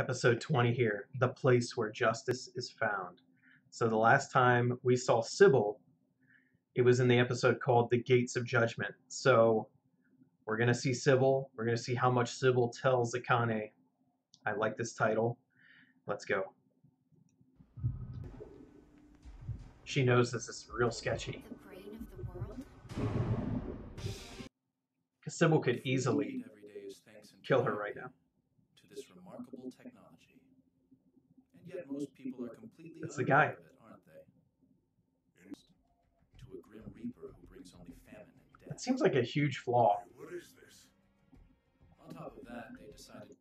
episode 20 here, The Place Where Justice is Found. So the last time we saw Sybil, it was in the episode called The Gates of Judgment. So we're going to see Sybil. We're going to see how much Sybil tells Akane. I like this title. Let's go. She knows this is real sketchy. The brain of the world? Because Sybil could easily Every day is thanks and kill her right now. to this remarkable technology. And yet most people are completely That's the guy. of it, aren't they? To a grim reaper who brings only famine and That seems like a huge flaw. What is this? On top of that, they decided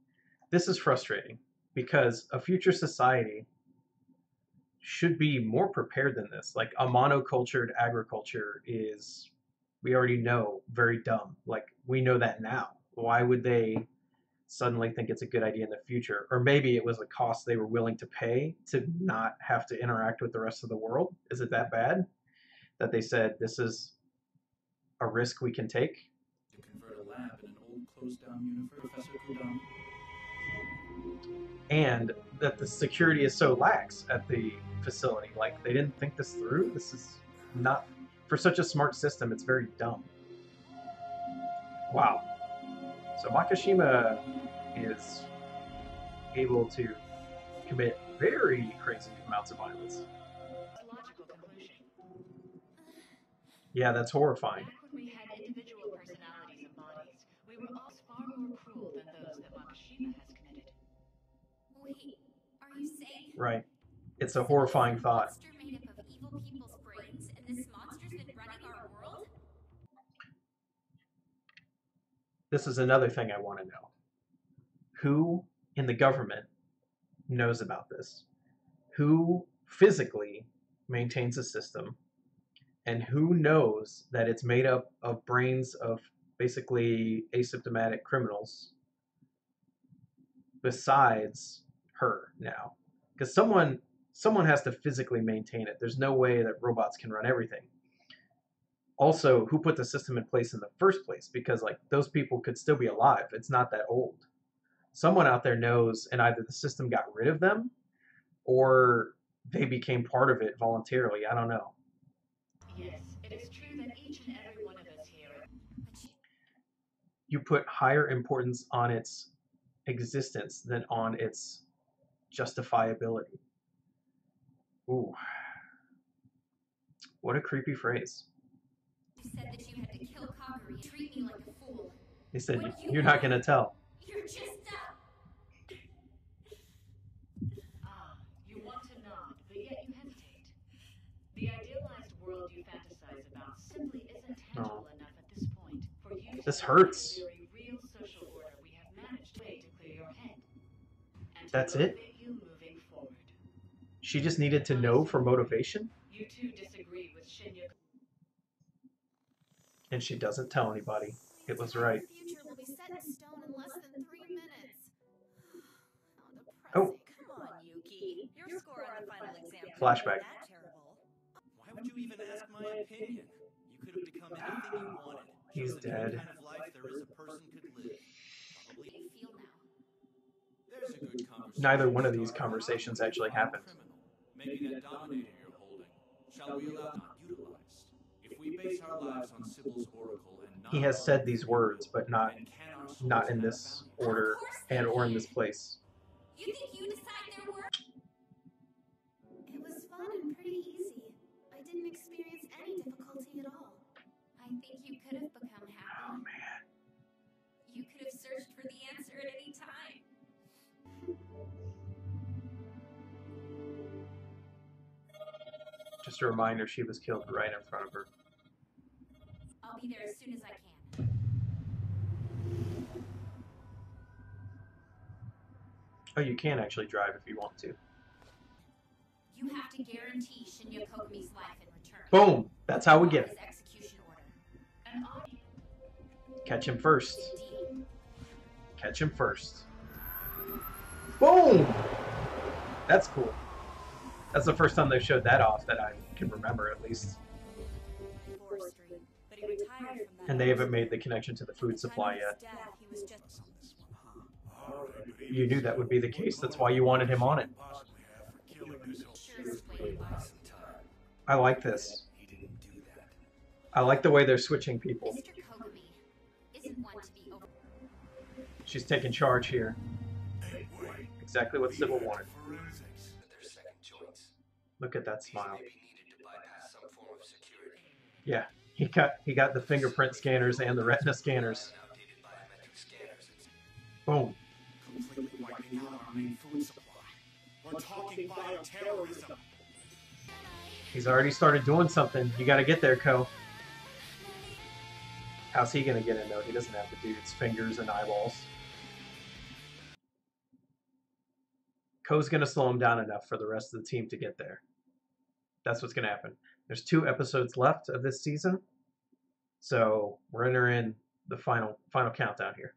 This is frustrating because a future society should be more prepared than this. Like a monocultured agriculture is, we already know, very dumb. Like we know that now. Why would they suddenly think it's a good idea in the future? Or maybe it was a cost they were willing to pay to not have to interact with the rest of the world. Is it that bad that they said this is a risk we can take? to convert a lab in an old closed-down universe. Professor Kudam and that the security is so lax at the facility. Like they didn't think this through. This is not for such a smart system. It's very dumb. Wow. So Makishima is able to commit very crazy amounts of violence. Yeah, that's horrifying. We had individual personalities and bodies, we were all far more cruel than those that Makishima has committed. Wait, are you saying Right. It's a horrifying thought. monster made up of evil people's brains, and this monster's been running our world? This is another thing I want to know. Who in the government knows about this? Who physically maintains a system? And who knows that it's made up of brains of basically asymptomatic criminals besides her now? Because someone someone has to physically maintain it. There's no way that robots can run everything also who put the system in place in the first place? Because like those people could still be alive. It's not that old. Someone out there knows and either the system got rid of them or they became part of it voluntarily. I don't know. Yes, it is true that each and every one of us here you, put higher importance on its existence than on its justifiability. Ooh. What a creepy phrase you said that you had to kill Kagari, treat me like a fool. he said What you you're not going to tell You're just a... Ah, you want to nod, but yet you hesitate. The idealized world you fantasize about simply isn't tangible enough at this point for you This hurts. the very real social order we have managed to to clear your head. And That's it? you moving forward. she just needed to know for motivation You too disagree with Shinya and she doesn't tell anybody it was right The future will be set in stone in less than three minutes. Oh. How depressing. Come on, Your score on the final exam Flashback. terrible. Why would you even ask my opinion? You could have become anything you wanted. He's dead. Kind of life there is a person could live. How Probably. do you feel now? There's a good conversation. Neither one of these conversations actually happened. find a criminal? Maybe that dominator you're holding. Shall we allow he has our said own these free words will, but not then can our souls not in this order Of course they and or in this place You think you decide their work? It was fun and pretty easy. I didn't experience any difficulty at all. I think you could have become happy. oh man You could have searched for the answer at any time. just a reminder she was killed right in front of her I'll be there as soon as I can. oh you can actually drive if you want to. You have to guarantee Shinya Kogami's life in return. boom! That's how we get it. execution order. and catch him first. Catch him first. Boom! That's cool. That's the first time they showed that off that i can remember at least and they haven't made the connection to the food supply yet you knew that would be the case. That's why you wanted him on it. I like this. I like the way they're switching people. She's taking charge here. Exactly what Sybil wanted. Look at that smile. Yeah, he got he got the fingerprint scanners and the retina scanners. Boom. Completely wiping out our food supply. We're talking. He's already started doing something. You got to get there, Co. How's he gonna get in though? He doesn't have the dude's fingers and eyeballs. Ko's gonna slow him down enough for the rest of the team to get there. That's what's gonna happen. There's two episodes left of this season, so we're entering the final final countdown here.